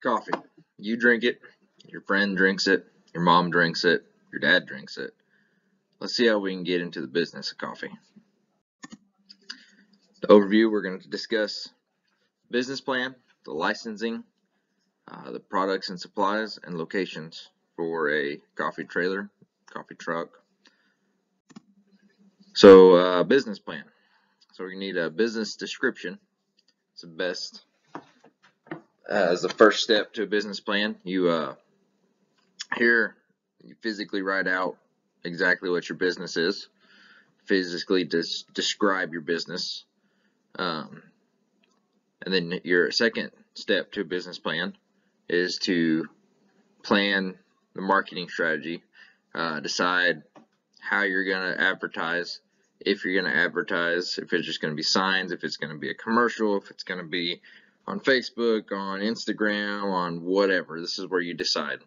coffee. You drink it, your friend drinks it, your mom drinks it, your dad drinks it. Let's see how we can get into the business of coffee. The overview, we're going to discuss business plan, the licensing, uh, the products and supplies, and locations for a coffee trailer, coffee truck. So, uh, business plan. So we need a business description. It's the best as the first step to a business plan. You uh, here you physically write out exactly what your business is, physically des describe your business, um, and then your second step to a business plan is to plan the marketing strategy, uh, decide how you're going to advertise, if you're going to advertise, if it's just going to be signs, if it's going to be a commercial, if it's going to be on Facebook, on Instagram, on whatever. This is where you decide.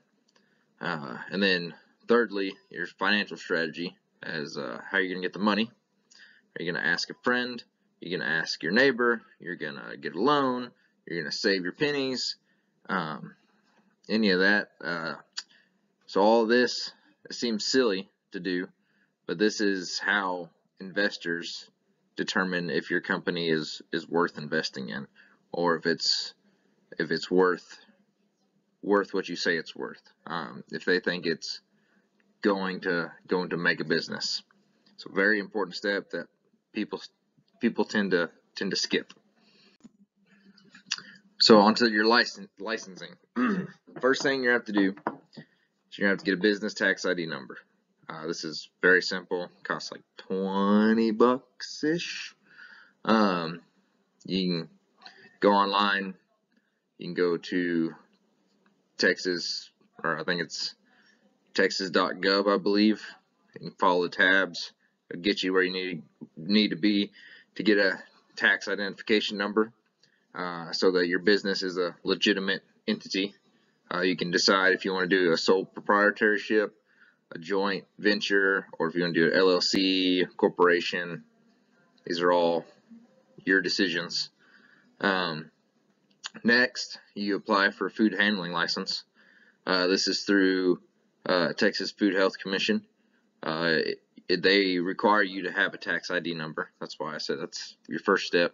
Uh, and then thirdly, your financial strategy as uh, how you're going to get the money. Are you going to ask a friend? You're going to ask your neighbor. You're going to get a loan. You're going to save your pennies. Um, any of that. Uh, so all this seems silly to do, but this is how investors determine if your company is is worth investing in or if it's if it's worth worth what you say it's worth um, if they think it's going to going to make a business. So very important step that people people tend to tend to skip. So onto your license licensing. First thing you have to do is you have to get a business tax ID number. Uh, this is very simple. Costs like 20 bucks ish um, you can go online. You can go to Texas, or I think it's texas.gov, I believe. You can follow the tabs. It'll get you where you need need to be to get a tax identification number, uh, so that your business is a legitimate entity. Uh, you can decide if you want to do a sole proprietorship, a joint venture, or if you want to do an LLC, corporation. These are all your decisions. Um, next, you apply for a food handling license. Uh, this is through uh, Texas Food Health Commission. Uh, it, they require you to have a tax ID number. That's why I said that's your first step.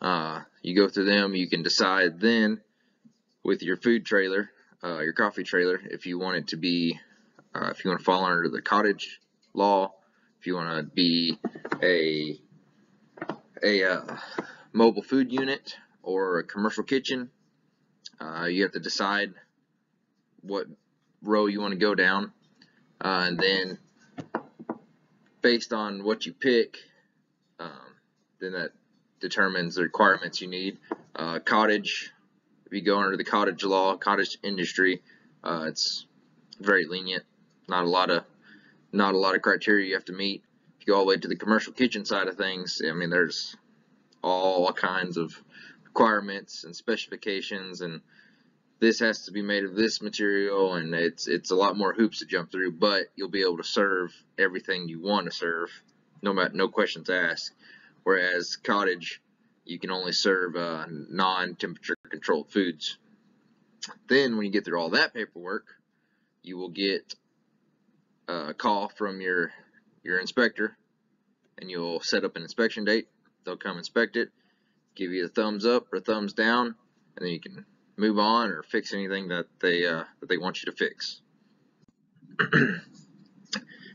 Uh, you go through them. You can decide then with your food trailer, uh, your coffee trailer, if you want it to be, uh, if you want to fall under the cottage law, if you want to be a a mobile food unit or a commercial kitchen. Uh, you have to decide what row you want to go down. Uh, and then based on what you pick, um, then that determines the requirements you need. Uh, cottage, if you go under the cottage law, cottage industry, uh, it's very lenient. Not a lot of not a lot of criteria you have to meet. If you go all the way to the commercial kitchen side of things, I mean, there's all kinds of requirements and specifications and this has to be made of this material and it's it's a lot more hoops to jump through but you'll be able to serve everything you want to serve no matter no questions asked. Whereas cottage you can only serve uh, non-temperature controlled foods. Then when you get through all that paperwork you will get a call from your your inspector and you'll set up an inspection date They'll come inspect it, give you a thumbs up or thumbs down, and then you can move on or fix anything that they uh, that they want you to fix.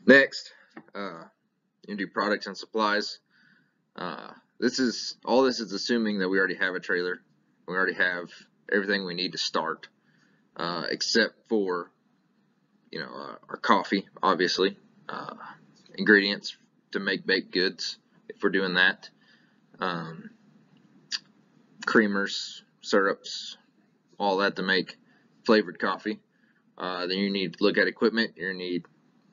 Next, uh, you do products and supplies. Uh, this is all this is assuming that we already have a trailer. We already have everything we need to start, uh, except for you know uh, our coffee, obviously, uh, ingredients to make baked goods if we're doing that um, creamers, syrups, all that to make flavored coffee. Uh, then you need to look at equipment. You need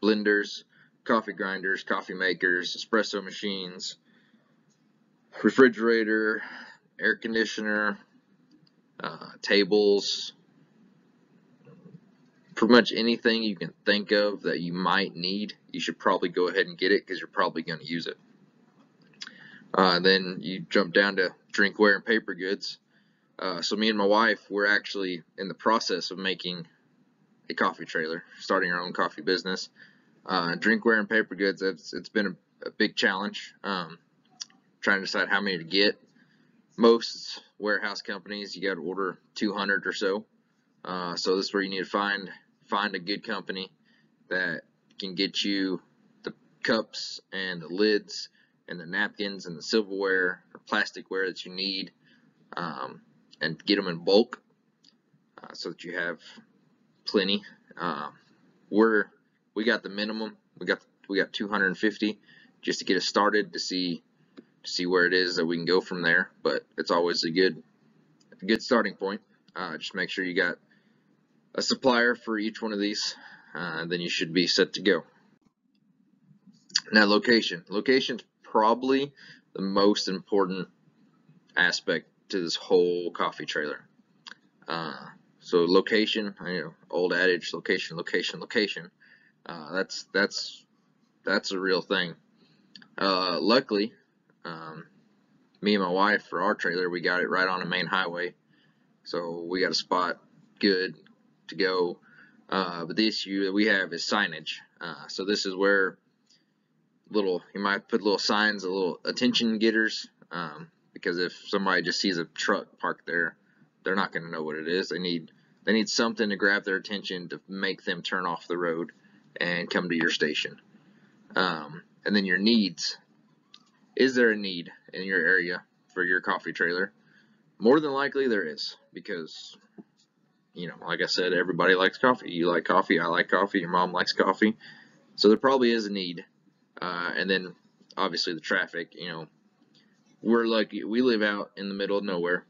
blenders, coffee grinders, coffee makers, espresso machines, refrigerator, air conditioner, uh, tables, pretty much anything you can think of that you might need, you should probably go ahead and get it because you're probably going to use it. Uh, then you jump down to drinkware and paper goods. Uh, so me and my wife, we're actually in the process of making a coffee trailer, starting our own coffee business. Uh, drinkware and paper goods, it's, it's been a, a big challenge. Um, trying to decide how many to get. Most warehouse companies, you got to order 200 or so. Uh, so this is where you need to find find a good company that can get you the cups and the lids and the napkins and the silverware or plasticware that you need um, and get them in bulk uh, so that you have plenty. Uh, we're we got the minimum. We got we got 250 just to get us started to see to see where it is that we can go from there. But it's always a good a good starting point. Uh, just make sure you got a supplier for each one of these, uh, then you should be set to go. Now location. Location's probably the most important aspect to this whole coffee trailer. Uh, so location, you know, old adage, location, location, location. Uh, that's that's that's a real thing. Uh, luckily, um, me and my wife for our trailer, we got it right on a main highway, so we got a spot good to go. Uh, but the issue that we have is signage. Uh, so this is where little you might put little signs, a little attention getters, um, because if somebody just sees a truck parked there, they're not going to know what it is. They need they need something to grab their attention to make them turn off the road and come to your station. Um, and then your needs. Is there a need in your area for your coffee trailer? More than likely there is because you know, like I said, everybody likes coffee. You like coffee, I like coffee, your mom likes coffee. So there probably is a need. Uh, and then obviously the traffic, you know, we're lucky. We live out in the middle of nowhere.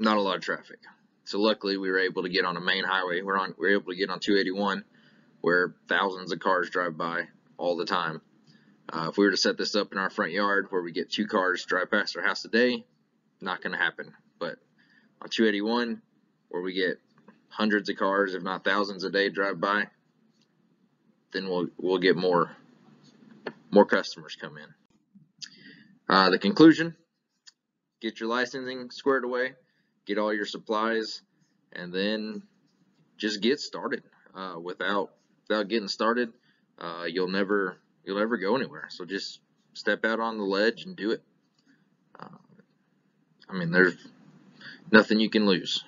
Not a lot of traffic. So luckily we were able to get on a main highway. We're on we're able to get on 281 where thousands of cars drive by all the time. Uh, if we were to set this up in our front yard where we get two cars drive past our house a day, not going to happen. But on 281, where we get hundreds of cars, if not thousands a day drive by, then we'll we'll get more more customers come in. Uh, the conclusion: get your licensing squared away, get all your supplies, and then just get started. Uh, without without getting started, uh, you'll never you'll never go anywhere. So just step out on the ledge and do it. Uh, I mean, there's nothing you can lose.